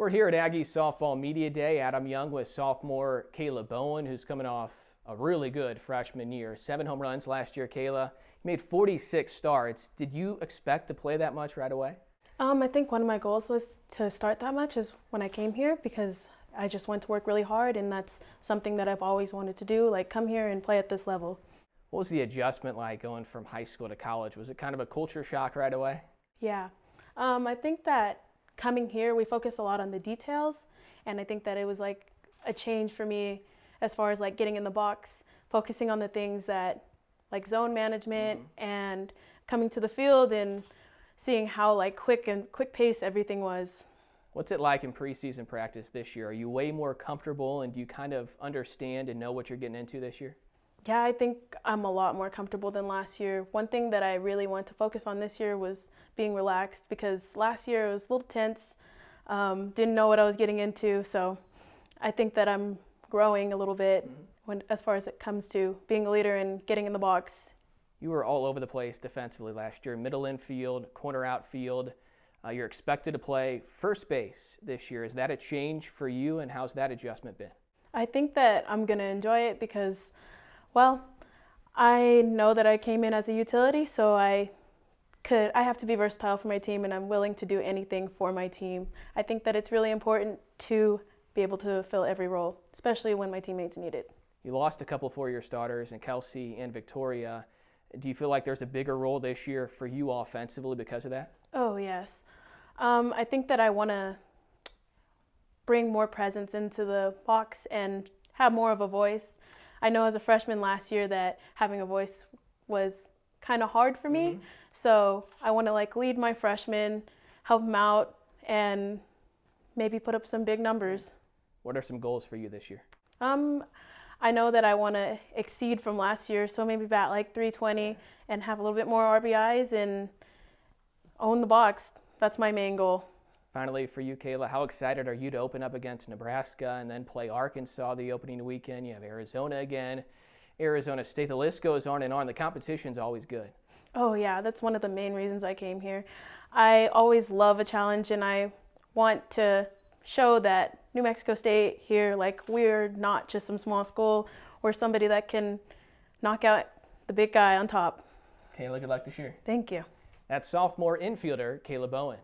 We're here at Aggie Softball Media Day. Adam Young with sophomore Kayla Bowen, who's coming off a really good freshman year. Seven home runs last year, Kayla. You made 46 starts. Did you expect to play that much right away? Um, I think one of my goals was to start that much is when I came here because I just went to work really hard and that's something that I've always wanted to do, like come here and play at this level. What was the adjustment like going from high school to college? Was it kind of a culture shock right away? Yeah. Um, I think that coming here, we focus a lot on the details, and I think that it was like a change for me as far as like getting in the box, focusing on the things that like zone management mm-hmm. and coming to the field and seeing how like quick and quick pace everything was. What's it like in preseason practice this year? Are you way more comfortable and do you kind of understand and know what you're getting into this year? Yeah, I think I'm a lot more comfortable than last year. One thing that I really want to focus on this year was being relaxed because last year it was a little tense. Um, didn't know what I was getting into, so I think that I'm growing a little bit mm-hmm. when, as far as it comes to being a leader and getting in the box. You were all over the place defensively last year, middle infield, corner outfield. Uh, you're expected to play first base this year. Is that a change for you, and how's that adjustment been? I think that I'm going to enjoy it because well, I know that I came in as a utility, so I could I have to be versatile for my team and I'm willing to do anything for my team. I think that it's really important to be able to fill every role, especially when my teammates need it. You lost a couple four-year starters in Kelsey and Victoria. Do you feel like there's a bigger role this year for you offensively because of that? Oh, yes. Um, I think that I want to bring more presence into the box and have more of a voice. I know as a freshman last year that having a voice was kind of hard for me. Mm-hmm. So I want to like lead my freshmen, help them out, and maybe put up some big numbers. What are some goals for you this year? Um, I know that I want to exceed from last year, so maybe bat like 320 and have a little bit more RBIs and own the box. That's my main goal. Finally, for you, Kayla, how excited are you to open up against Nebraska and then play Arkansas the opening weekend? You have Arizona again, Arizona State. The list goes on and on. The competition's always good. Oh, yeah, that's one of the main reasons I came here. I always love a challenge, and I want to show that New Mexico State here, like, we're not just some small school. We're somebody that can knock out the big guy on top. Kayla, good luck this year. Thank you. That's sophomore infielder Kayla Bowen.